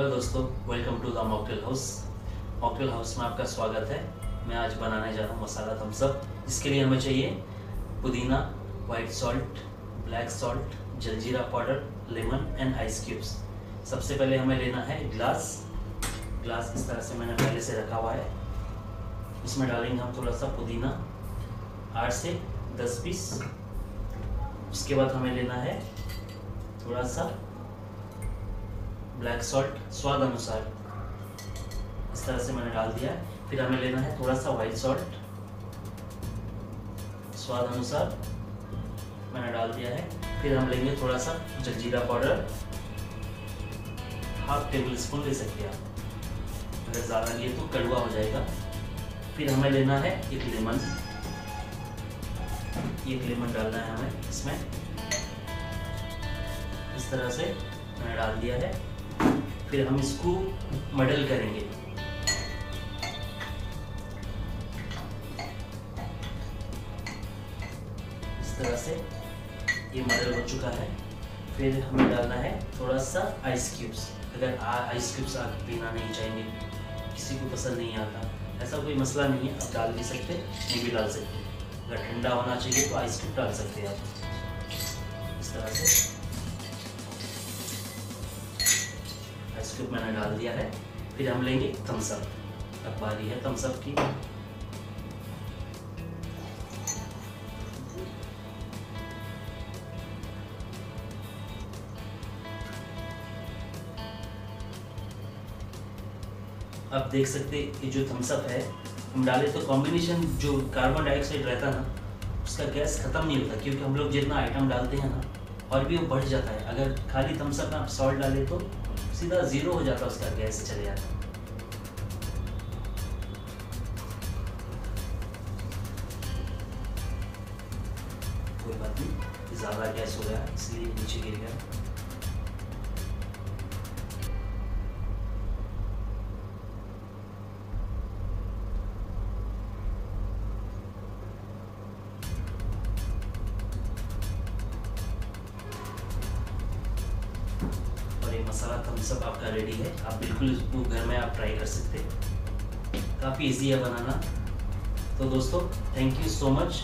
Hello दोस्तों welcome to the mocktail house mocktail house में आपका स्वागत है। मैं आज बनाने जा रहा हूँ मसाला थम्सअप इसके लिए हमें चाहिए पुदीना white salt black salt jaljeera powder lemon and ice cubes सबसे पहले हमें लेना है ग्लास ग्लास इस तरह से मैंने पहले से रखा हुआ है। इसमें डालेंगे हम थोड़ा सा पुदीना, आठ से दस पीस। उसके बाद हमें लेना है थोड़ा सा ब्लैक सॉल्ट स्वाद अनुसार इस तरह से मैंने डाल दिया। है फिर हमें लेना है थोड़ा सा वाइट सॉल्ट स्वाद अनुसार मैंने डाल दिया है। फिर हम लेंगे थोड़ा सा jaljeera powder. Half tablespoon ले सकते हैं आप। अगर ज़्यादा लिए तो कड़वा हो जाएगा। फिर हमें लेना है एक लेमन। एक लेमन डालना है हमें इसमें। इस तरह से मैंने डाल दिया है। फिर हम इसको मडल करेंगे। इस तरह से ये मडल हो चुका है। फिर हमें डालना है थोड़ा सा आइस क्यूब्स अगर आइस क्यूब्स आप पीना नहीं चाहेंगे, किसी को पसंद नहीं आता, ऐसा कोई मसला नहीं है, आप डाल भी सकते नहीं भी डाल सकते अगर ठंडा होना चाहिए तो आइस क्यूब डाल सकते हैं आप। इस तरह से आइस मैंने डाल दिया है। फिर हम लेंगे थम्सअप अब बारी है थम्सअप की। आप देख सकते ये जो थम्सअप है, हम डाले तो कॉम्बिनेशन जो कार्बन डाइऑक्साइड रहता ना, उसका गैस ख़त्म नहीं होता, क्योंकि हम लोग जितना आइटम डालते हैं ना, और भी वो बढ़ जाता है। अगर खाली थम्सअप में आप सॉल्ट डालें तो सीधा ज़ीरो हो जाता उसका गैस चले जाता कोई बात नहीं ज़्यादा गैस हो गया, इसलिए नीचे गिर गया। और ये मसाला थम सब आपका रेडी है। आप बिल्कुल इसको घर में आप ट्राई कर सकते हैं। काफ़ी ईजी है बनाना। तो दोस्तों थैंक यू सो मच